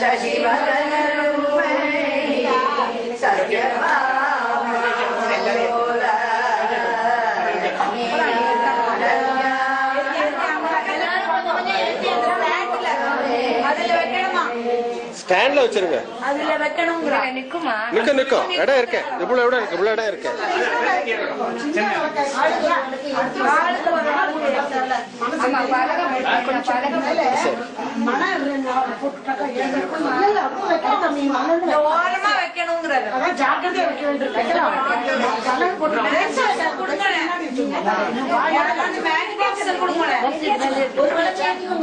ശശിവദനരുമേ സത്യഭാമോ ஸ்டாண்ட்ல வச்சிருங்க அதுல வைக்கணும்ங்கற நிக்குமா நிக்கு நிக்கு இடம் இருக்கு இவ்வளவு இடம் இருக்கு இவ்வளவு இடம் இருக்கு ஜாக்கிரதையா வைக்க வேண்டியிருக்கு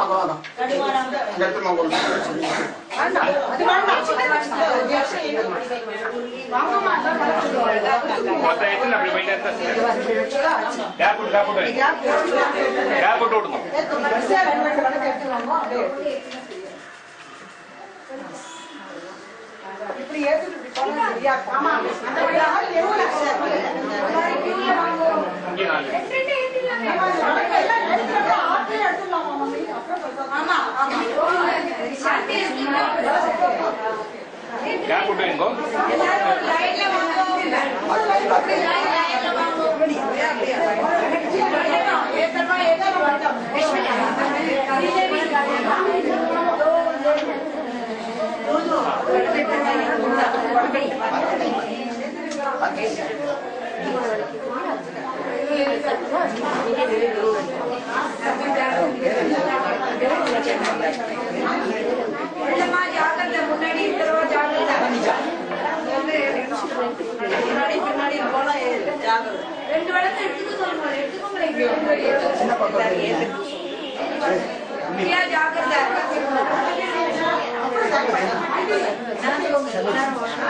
மகவாதம் அந்த இடத்துல மகவாதம் இப்படி ஏத்துட்டு ஆமா அந்த எவ்வளவு क्या फोटो इनको Okay. Gracias.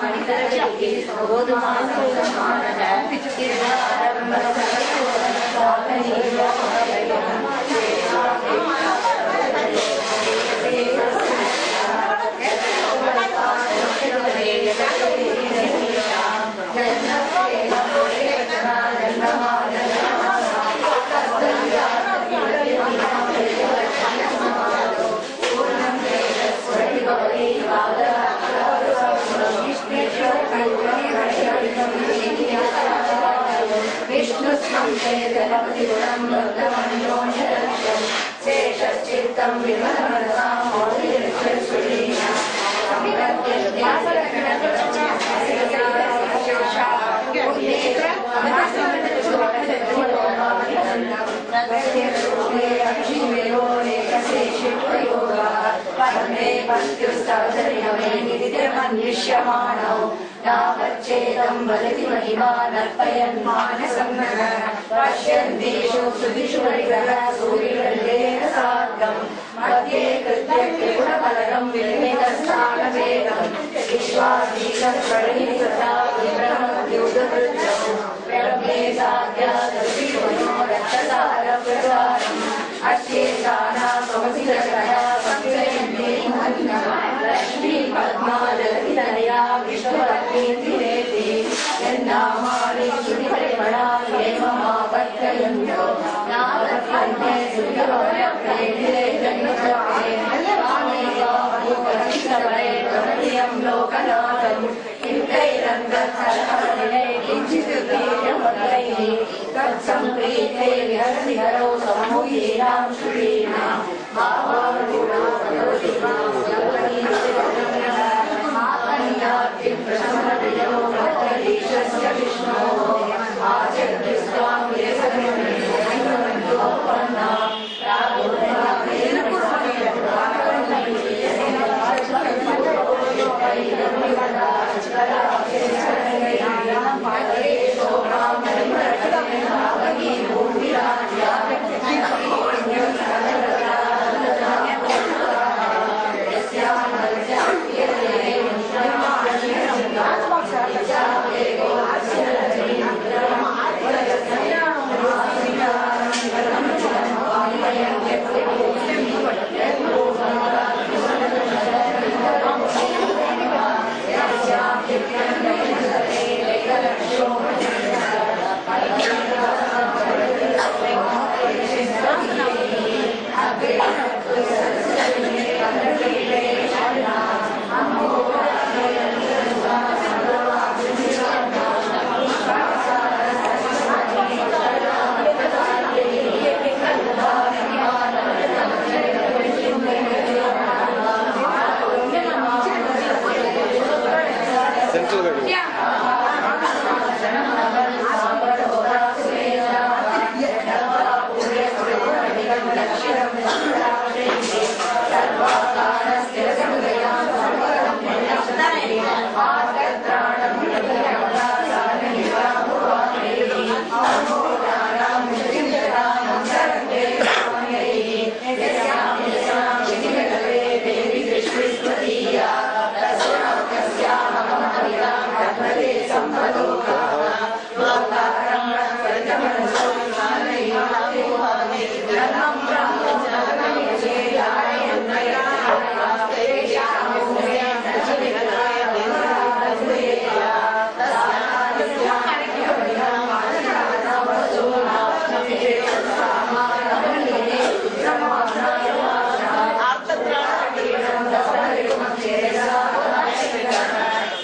गोधूमः ेषचित्तं विमध्य पत्युस्तवचरिणमे निधिरमन्विष्यमाणौ यावच्चेदं वदति महिमा नर्पयन् मानसं नः पश्यन्तीषु सुधिषु वरितः सूर्यवल्लेन सार्गम् मध्ये कृत्य त्रिगुणफलकं विनिमितस्थानभेदं विश्वासीकरणितथा विभ्रमद्युतकृत्यौ रम्ये साध्या दर्शिषु रक्तसारप्रसारम् अत्येतानां समसिदशः पद्मालया विश्वपत्नीतिरेति यन्नामानि सुधिपरिमणाये महापत्रयन्तो नावत्पन्ने सुधिपरप्रेतिरे जन्मचक्रे उपचित्रवरे प्रमतियं लोकनाथं किन्तैरङ्गहरहरदिने किञ्चित् तीर्यमदैः तत्सम्प्रीते विहरसि हरौ सम्मुखीनां श्रुतीनां भावानुगुणं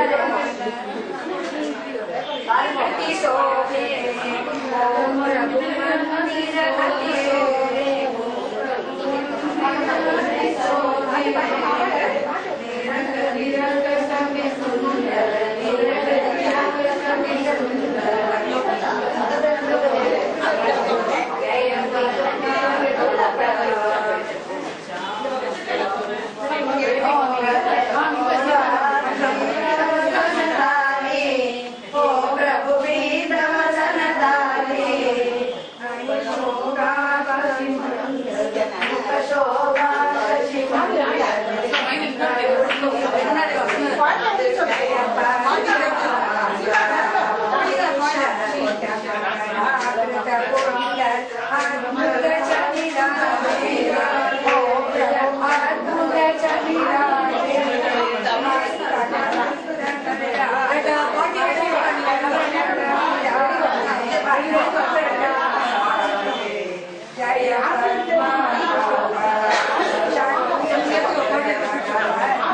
Thank you. Yeah.